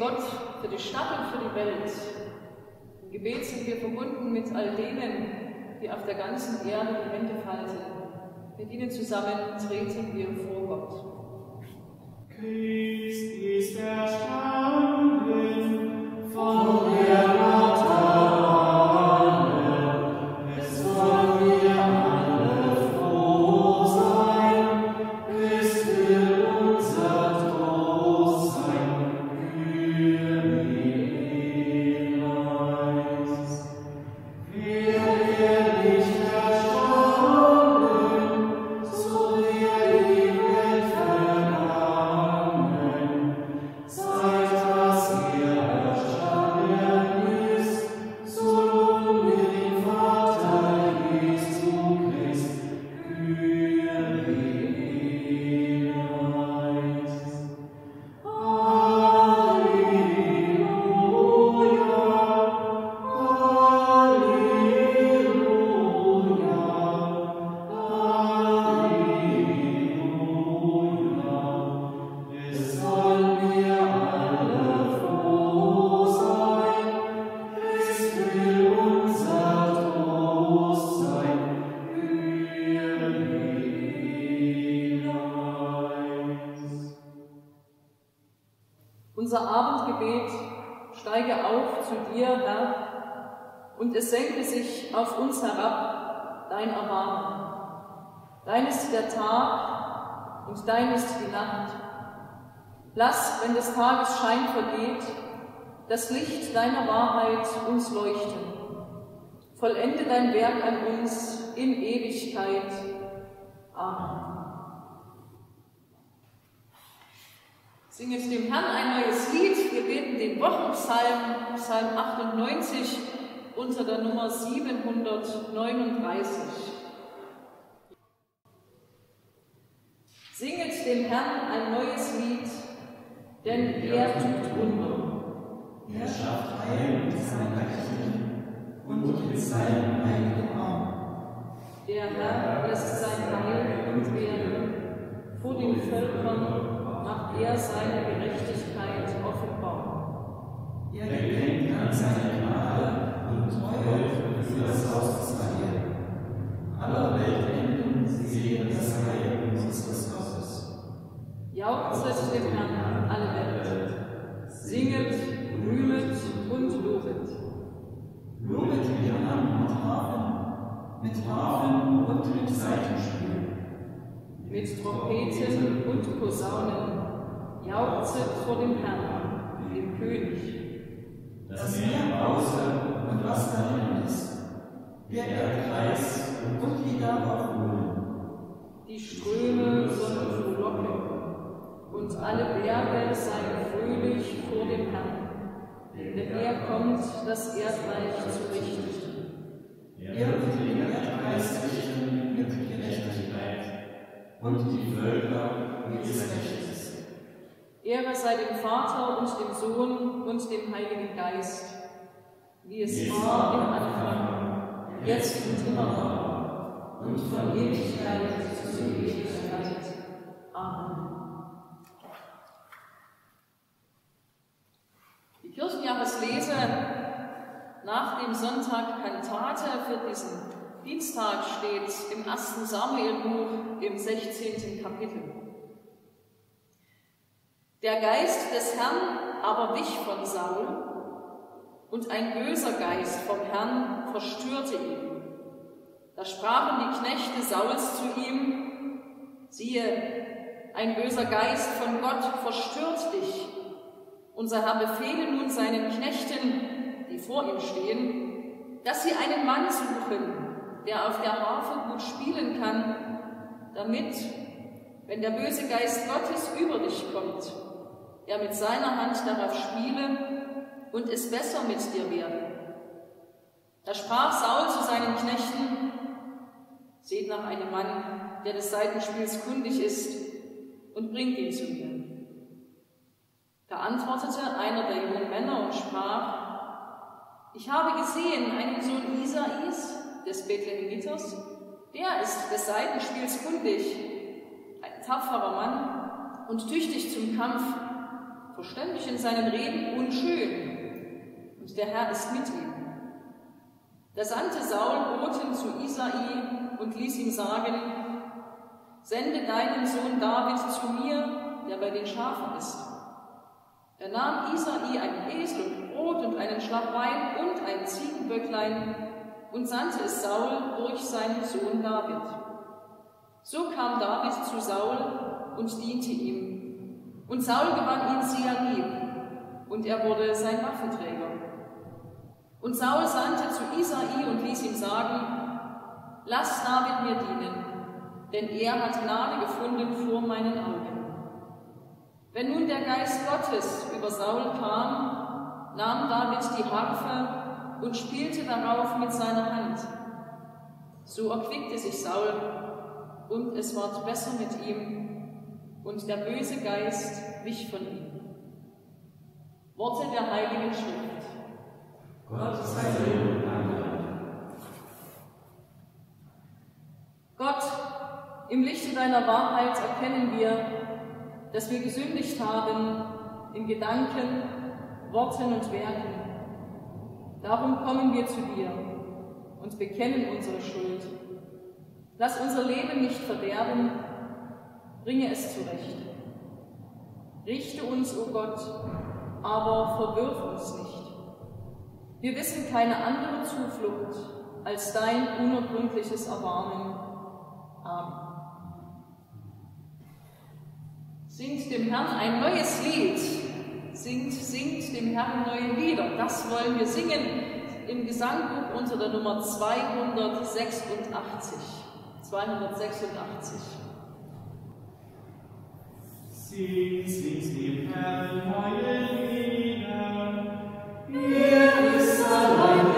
Gott für die Stadt und für die Welt. Im Gebet sind wir verbunden mit all denen, die auf der ganzen Erde die Hände falten. Mit ihnen zusammen treten wir vor Gott. Christ ist erstanden von der es senke sich auf uns herab, dein Erbarmen. Dein ist der Tag und dein ist die Nacht. Lass, wenn des Tages Schein vergeht, das Licht deiner Wahrheit uns leuchten. Vollende dein Werk an uns in Ewigkeit. Amen. Singet dem Herrn ein neues Lied. Wir beten den Wochenpsalm, Psalm 98, unter der Nummer 739. Singet dem Herrn ein neues Lied, denn er tut Wunder. Er schafft Heil mit seinem Rechten und mit seinem heiligen Arm. Der Herr lässt sein Heil und Ehre. Vor den Völkern macht er seine Gerechtigkeit offenbar. Er gedenkt an seine Gnade und Treue für das Haus Israel. Aller Weltenden sehen das Heil unseres Gottes. Jauchzet dem Herrn alle Welt. Singet, rühmet und lobet. Lobet den Herrn mit Harfen, mit Harfen und mit Saitenspiel. Mit Trompeten und Posaunen jauchzet vor dem Herrn, dem König. Das Meer brause und was darin ist, der Erdkreis und die darauf wohnen. Die Ströme sollen frohlocken und alle Berge seien fröhlich vor dem Herrn, denn er kommt, das Erdreich zu richten. Er wird den Erdkreis richten mit Gerechtigkeit und die Völker mit des Rechtes. Ehre sei dem Vater und dem Sohn und dem Heiligen Geist, wie es es war im Anfang, jetzt und immer und von Ewigkeit zu Ewigkeit. Amen. Die Kirchenjahreslese dem Sonntag Kantate für diesen Dienstag steht im ersten Samuelbuch im 16. Kapitel. Der Geist des Herrn aber wich von Saul, und ein böser Geist vom Herrn verstörte ihn. Da sprachen die Knechte Sauls zu ihm, siehe, ein böser Geist von Gott verstört dich. Unser Herr befehle nun seinen Knechten, die vor ihm stehen, dass sie einen Mann suchen, der auf der Harfe gut spielen kann, damit, wenn der böse Geist Gottes über dich kommt, er mit seiner Hand darauf spiele und es besser mit dir werde. Da sprach Saul zu seinen Knechten, seht nach einem Mann, der des Seitenspiels kundig ist, und bringt ihn zu mir. Da antwortete einer der jungen Männer und sprach, ich habe gesehen einen Sohn Isais, des Bethlehemiters, der ist des Seitenspiels kundig, ein tapferer Mann und tüchtig zum Kampf. verständig in seinen Reden und schön, und der Herr ist mit ihm. Da sandte Saul Boten zu Isai und ließ ihm sagen, sende deinen Sohn David zu mir, der bei den Schafen ist. Er nahm Isai einen Esel und Brot und einen Schlag Wein und ein Ziegenböcklein und sandte es Saul durch seinen Sohn David. So kam David zu Saul und diente ihm. Und Saul gewann ihn sehr lieb, und er wurde sein Waffenträger. Und Saul sandte zu Isai und ließ ihm sagen, Lass David mir dienen, denn er hat Gnade gefunden vor meinen Augen. Wenn nun der Geist Gottes über Saul kam, nahm David die Harfe und spielte darauf mit seiner Hand. So erquickte sich Saul, und es ward besser mit ihm, und der böse Geist wich von ihm. Worte der Heiligen Schrift. Gott sei Dank. Gott, im Lichte deiner Wahrheit erkennen wir, dass wir gesündigt haben in Gedanken, Worten und Werken. Darum kommen wir zu dir und bekennen unsere Schuld. Lass unser Leben nicht verderben, bringe es zurecht. Richte uns, o oh Gott, aber verwirf uns nicht. Wir wissen keine andere Zuflucht als dein unergründliches Erbarmen. Amen. Singt dem Herrn ein neues Lied. Singt, singt dem Herrn neue Lieder. Das wollen wir singen im Gesangbuch unter der Nummer 286. 286. Singt, singt dem Herrn neue Lieder. Er ist allein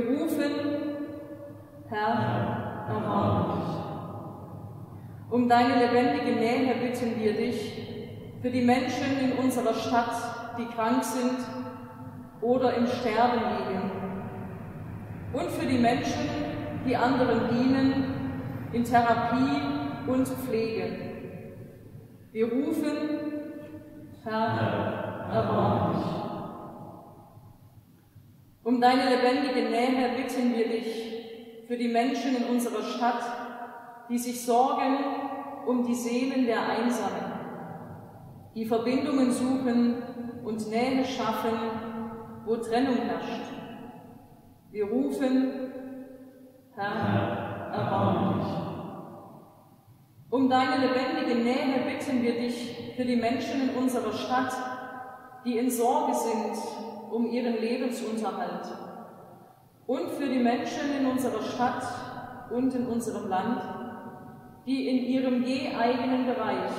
Wir rufen, Herr, erbarme dich. Um deine lebendige Nähe bitten wir dich für die Menschen in unserer Stadt, die krank sind oder im Sterben liegen. Und für die Menschen, die anderen dienen in Therapie und Pflege. Wir rufen, Herr, erbarme dich. Um deine lebendige Nähe bitten wir dich für die Menschen in unserer Stadt, die sich sorgen um die Seelen der Einsamen, die Verbindungen suchen und Nähe schaffen, wo Trennung herrscht. Wir rufen, Herr, erbarme dich. Um deine lebendige Nähe bitten wir dich für die Menschen in unserer Stadt, die in Sorge sind um ihren Lebensunterhalt und für die Menschen in unserer Stadt und in unserem Land, die in ihrem je eigenen Bereich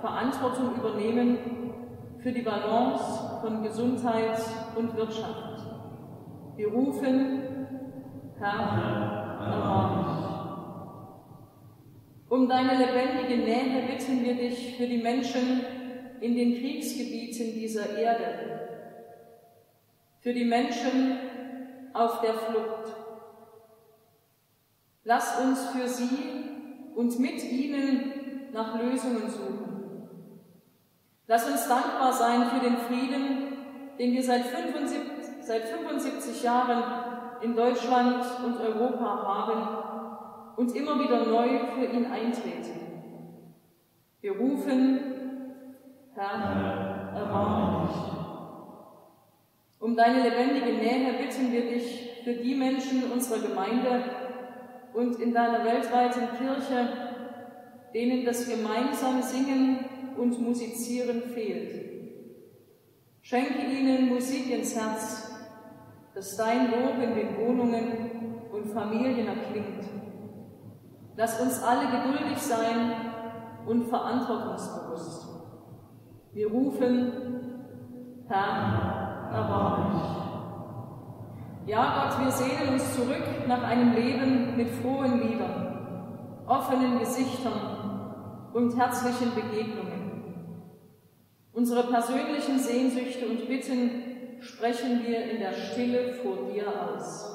Verantwortung übernehmen für die Balance von Gesundheit und Wirtschaft. Wir rufen, Herr, erbarme dich. Um deine lebendige Nähe bitten wir dich für die Menschen in den Kriegsgebieten dieser Erde, für die Menschen auf der Flucht. Lass uns für sie und mit ihnen nach Lösungen suchen. Lass uns dankbar sein für den Frieden, den wir seit 75, seit 75 Jahren in Deutschland und Europa haben und immer wieder neu für ihn eintreten. Wir rufen, Herr, erbarme dich. Um deine lebendige Nähe bitten wir dich für die Menschen unserer Gemeinde und in deiner weltweiten Kirche, denen das gemeinsame Singen und Musizieren fehlt. Schenke ihnen Musik ins Herz, dass dein Lob in den Wohnungen und Familien erklingt. Lass uns alle geduldig sein und verantwortungsbewusst. Wir rufen, Herr, erbarme dich. Ja, Gott, wir sehnen uns zurück nach einem Leben mit frohen Liedern, offenen Gesichtern und herzlichen Begegnungen. Unsere persönlichen Sehnsüchte und Bitten sprechen wir in der Stille vor dir aus.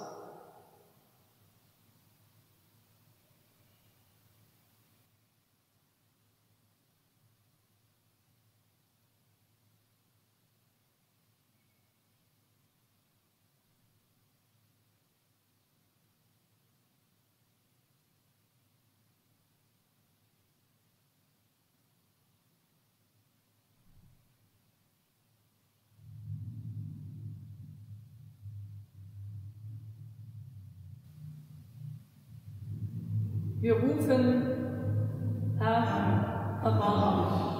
Wir rufen, Herr, erbarme dich.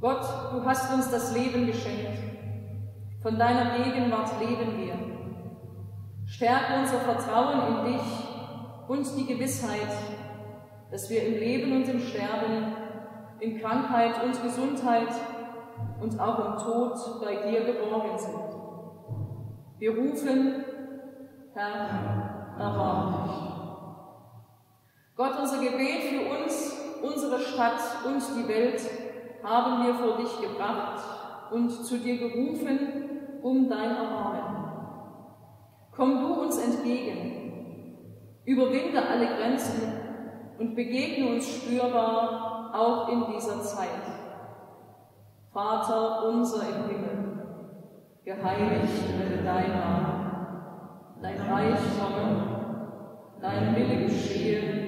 Gott, du hast uns das Leben geschenkt. Von deiner Gegenwart leben wir. Stärke unser Vertrauen in dich und die Gewissheit, dass wir im Leben und im Sterben, in Krankheit und Gesundheit und auch im Tod bei dir geborgen sind. Wir rufen, Herr, erbarme dich. Gott, unser Gebet für uns, unsere Stadt und die Welt haben wir vor dich gebracht und zu dir gerufen um dein Erbarmen. Komm du uns entgegen, überwinde alle Grenzen und begegne uns spürbar auch in dieser Zeit. Vater unser im Himmel, geheiligt werde dein Name, dein Reich komme, dein Wille geschehe,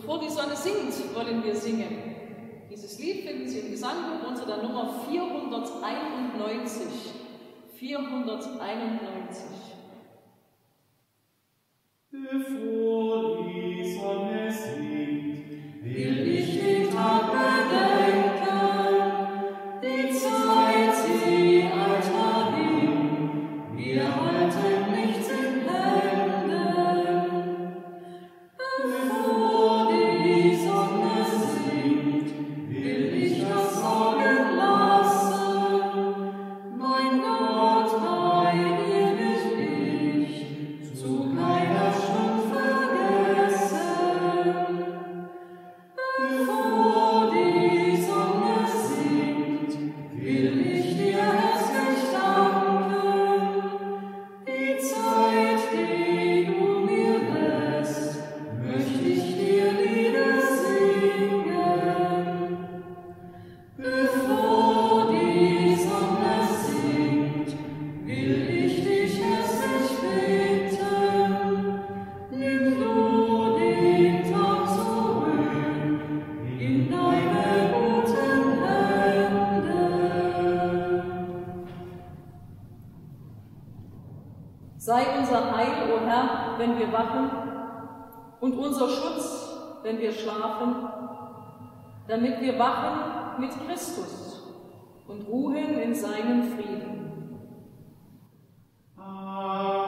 Bevor die Sonne sinkt, wollen wir singen. Dieses Lied finden Sie im Gesangbuch unter der Nummer 491. 491. Bevor wenn wir wachen und unser Schutz, wenn wir schlafen, damit wir wachen mit Christus und ruhen in seinem Frieden. Amen.